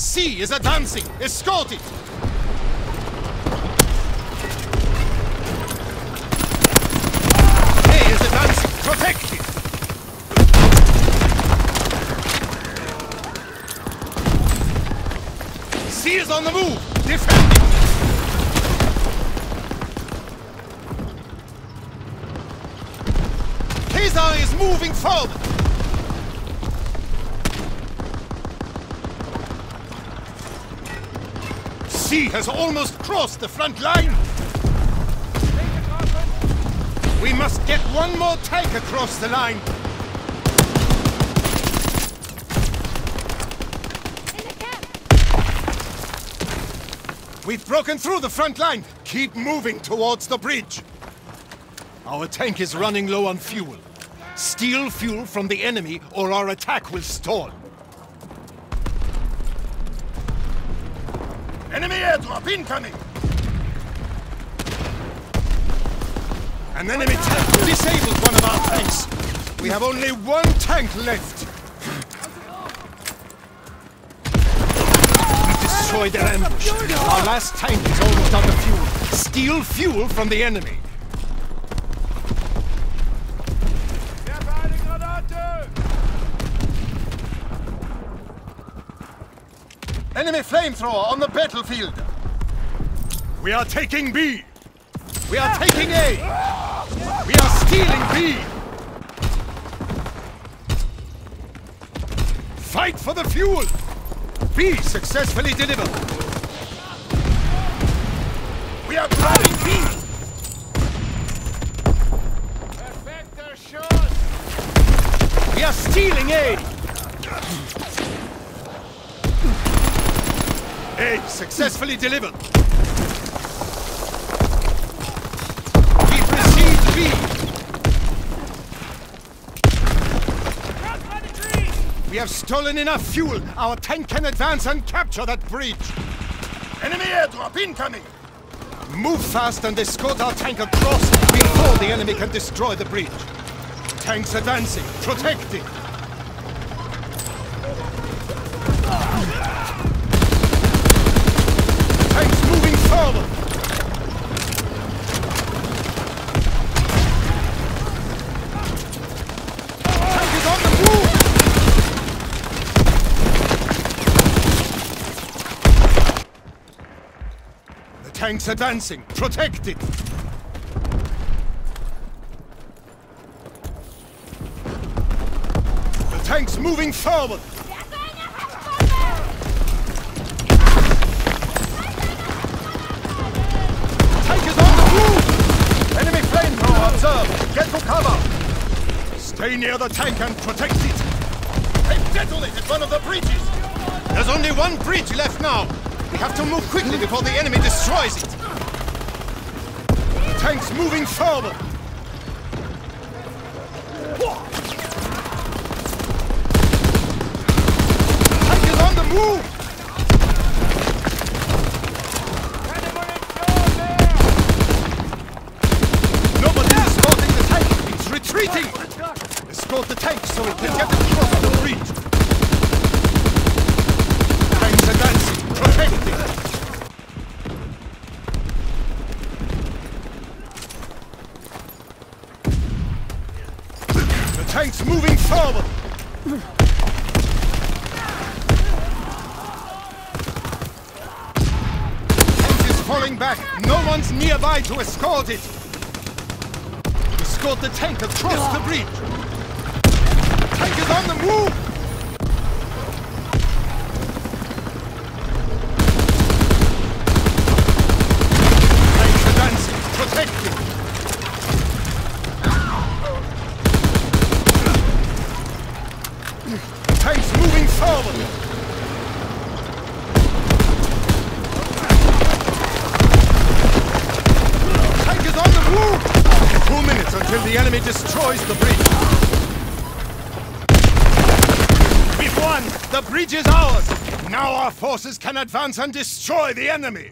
C is advancing! Escort it! A is advancing! Protect it! C is on the move! Defend it! Caesar is moving forward! C has almost crossed the front line! We must get one more tank across the line! We've broken through the front line! Keep moving towards the bridge! Our tank is running low on fuel. Steal fuel from the enemy or our attack will stall. Enemy airdrop incoming! An enemy tank disabled one of our tanks! We have only one tank left! We destroyed their ambush. Our last tank is almost out of fuel. Steal fuel from the enemy. Enemy flamethrower on the battlefield! We are taking B! We are taking A! We are stealing B! Fight for the fuel! B successfully delivered! We are grabbing B! Effector shot! We are stealing A! Successfully delivered! Received B! We have stolen enough fuel! Our tank can advance and capture that bridge! Enemy airdrop incoming! Move fast and escort our tank across before the enemy can destroy the bridge. Tanks advancing. Protect it! Tanks moving forward! Tank is on the move! The tank's advancing. Protect it! The tank's moving forward! Tank is on the move! Enemy flamethrower observed! Get to cover! Stay near the tank and protect it! They've detonated one of the bridges! There's only one bridge left now! We have to move quickly before the enemy destroys it! Tank's moving forward! Tank is on the move! Enemy shot there! Nobody is escorting the tank! It's retreating! Escort the tank so it can get across the bridge! Tanks advancing! Protect it! The moving forward! Tank is falling back! No one's nearby to escort it! Escort the tank across the bridge! Tank is on the move! Moving forward! Tank on the move! Two minutes until the enemy destroys the bridge. We've won! The bridge is ours! Now our forces can advance and destroy the enemy!